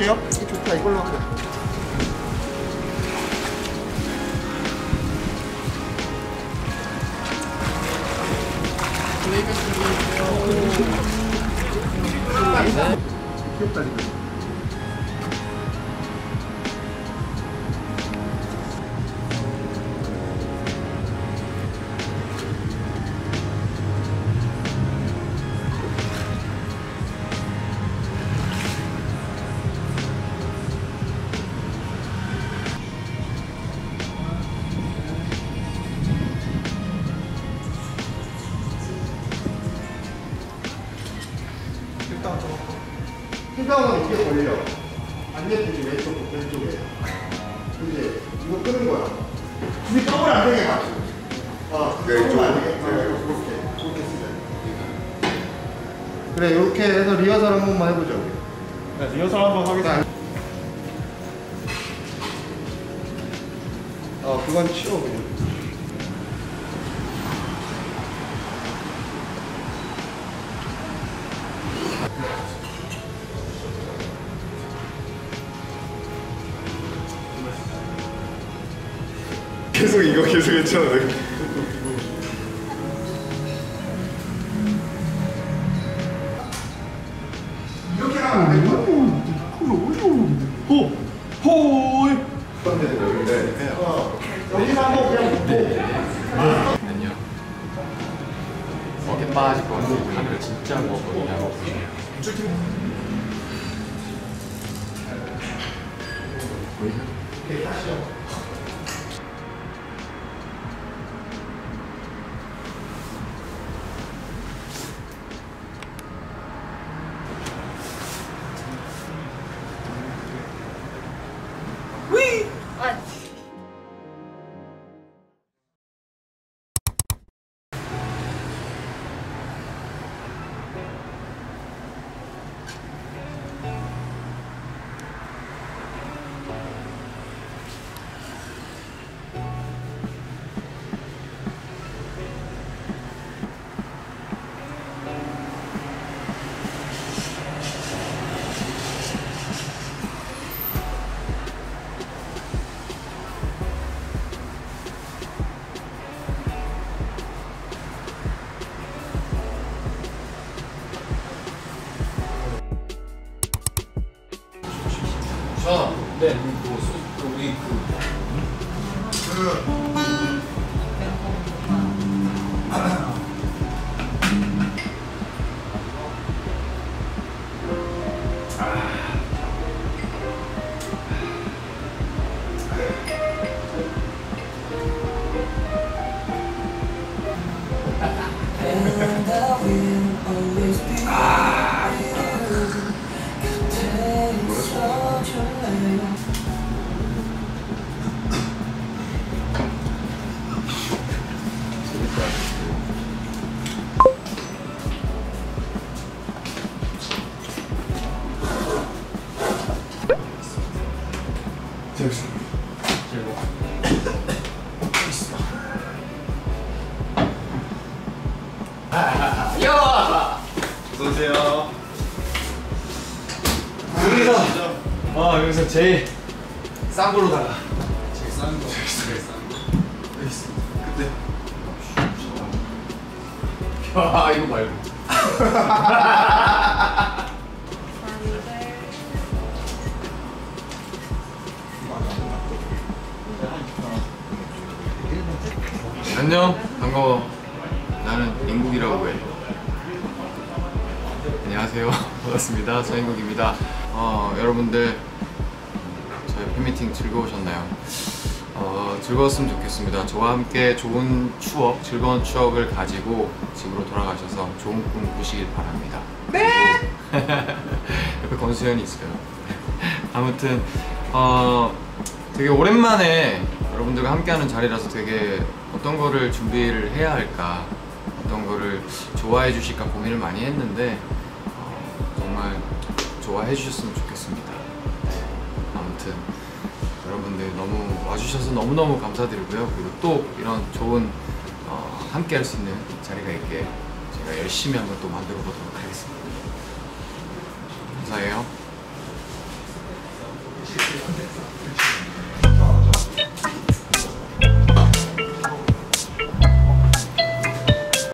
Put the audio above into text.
볼게요. 이게 좋다. 이걸로 하자. 귀엽다 지금. 힘다운은 이게 걸려. 반대쪽이 왼쪽, 왼쪽에. 이제 이거 끄는 거야. 근데 더블 안 되게 맞춰. 어, 네, 더블 안 좀, 되게. 네. 이렇게, 이렇게 쓰자. 그래, 이렇게 해서 리허설 한 번만 해보자. 우리. 네, 리허설 한번 하겠습니다. 어, 그건 치워 그냥. 계속 이거 계속 했잖아요. 이렇게 가면 안될 거야. 호! 호이! 여기인데 어, 여기서 한번 그냥 놓고. 아니요. 어깨 빠질 것 같아요. 카메라 진짜 무겁거든요. 오케이, 다시요. 저, 네, 뭐, 수, 우리 그. 어서오세요. 여기서, 아, 여기서 제일 싼 거로다가. 제일 싼 거. 제일 싼 거. 여기 있어. 그때. 아, 이거 말고. 안녕, 반가워. 나는 인국이라고 해. 안녕하세요. 반갑습니다. 서인국입니다. 어, 여러분들 저희 팬미팅 즐거우셨나요? 어, 즐거웠으면 좋겠습니다. 저와 함께 좋은 추억, 즐거운 추억을 가지고 집으로 돌아가셔서 좋은 꿈 꾸시길 바랍니다. 네! 옆에 권수현이 있어요. 아무튼 어, 되게 오랜만에 여러분들과 함께하는 자리라서 되게 어떤 거를 준비를 해야 할까, 어떤 거를 좋아해 주실까 고민을 많이 했는데 어, 정말 좋아해 주셨으면 좋겠습니다. 네. 아무튼 여러분들 너무 와주셔서 너무너무 감사드리고요. 그리고 또 이런 좋은 어, 함께 할 수 있는 자리가 있게 제가 열심히 한번 또 만들어 보도록 하겠습니다. 감사해요.